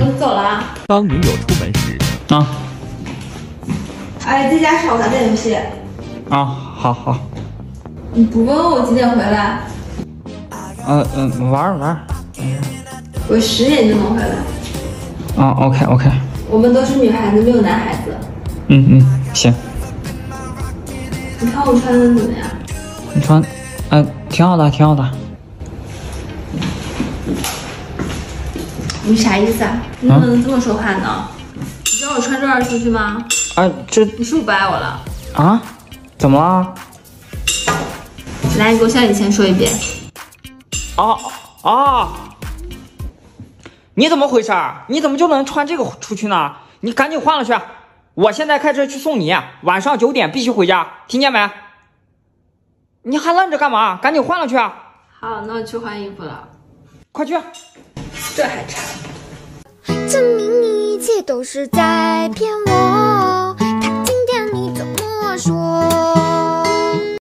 我走了啊。当女友出门时，啊哎，在家少玩的游戏。啊，好好，你不问问我几点回来？嗯嗯，玩儿玩儿，我十点就能回来。啊，OK OK，我们都是女孩子，没有男孩子。嗯嗯，行，你看我穿的怎么样？你穿，嗯、挺好的，挺好的。你啥意思啊？你怎么能这么说话呢？你知道我穿这儿出去吗？啊，这你是不是不爱我了？啊，怎么了？来，你给我像以前说一遍。啊啊！你怎么回事儿？你怎么就能穿这个出去呢？你赶紧换了去！我现在开车去送你，晚上九点必须回家，听见没？你还愣着干嘛？赶紧换了去！好，那我去换衣服了。快去！这还差。都是在骗我。